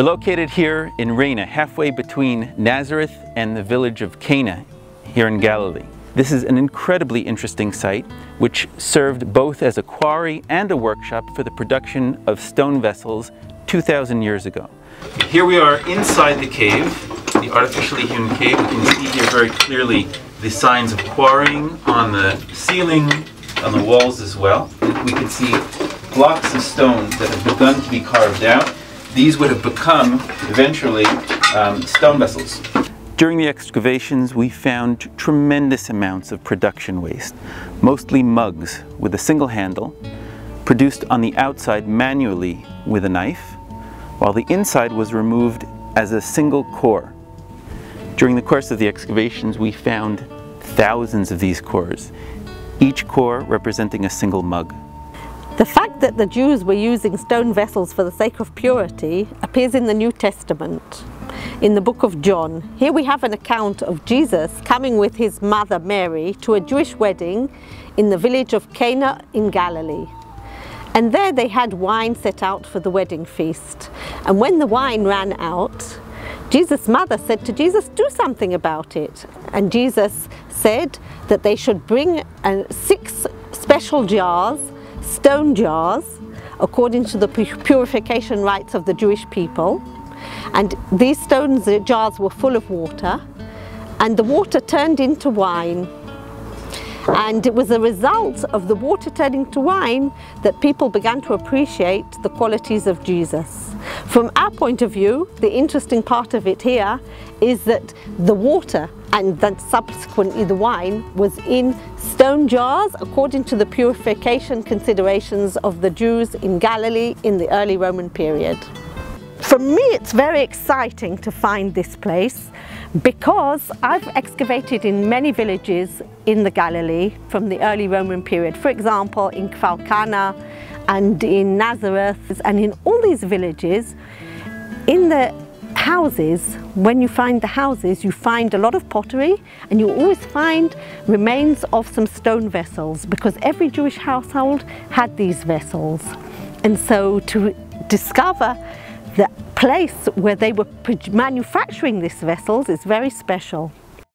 We're located here in Reina, halfway between Nazareth and the village of Cana here in Galilee. This is an incredibly interesting site which served both as a quarry and a workshop for the production of stone vessels 2,000 years ago. Here we are inside the cave, the artificially hewn cave. We can see here very clearly the signs of quarrying on the ceiling, on the walls as well. We can see blocks of stone that have begun to be carved out. These would have become, eventually, um, stone vessels. During the excavations, we found tremendous amounts of production waste, mostly mugs with a single handle, produced on the outside manually with a knife, while the inside was removed as a single core. During the course of the excavations, we found thousands of these cores, each core representing a single mug. The fact that the Jews were using stone vessels for the sake of purity appears in the New Testament in the book of John. Here we have an account of Jesus coming with his mother Mary to a Jewish wedding in the village of Cana in Galilee. And there they had wine set out for the wedding feast. And when the wine ran out, Jesus' mother said to Jesus, do something about it. And Jesus said that they should bring uh, six special jars, stone jars, according to the purification rites of the Jewish people. And these stone jars were full of water and the water turned into wine. And it was a result of the water turning to wine that people began to appreciate the qualities of Jesus. From our point of view, the interesting part of it here is that the water and then subsequently the wine was in stone jars according to the purification considerations of the Jews in Galilee in the early Roman period. For me, it's very exciting to find this place because I've excavated in many villages in the Galilee from the early Roman period. For example, in Kfar and in Nazareth and in all these villages, in the houses, when you find the houses, you find a lot of pottery and you always find remains of some stone vessels because every Jewish household had these vessels. And so to discover the place where they were manufacturing these vessels is very special.